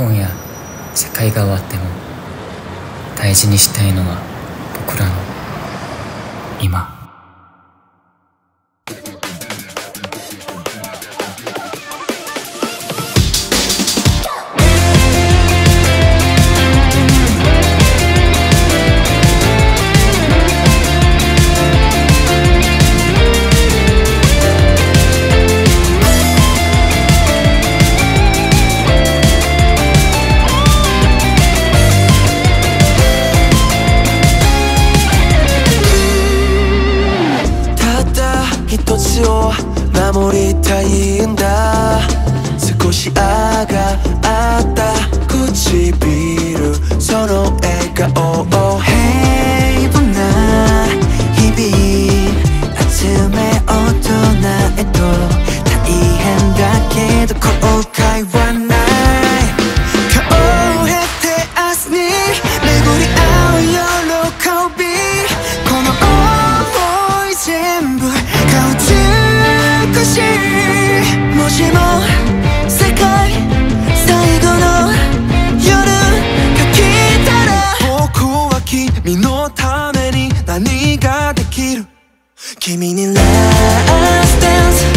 今夜世界が終わっても大事にしたいのは僕らの今。たいんだ少しあがあった唇その笑顔を平凡な日々集め大人へと大変だけど後悔はない顔を経て明日に巡り合う喜びこの想い全部が美し君に Last Dance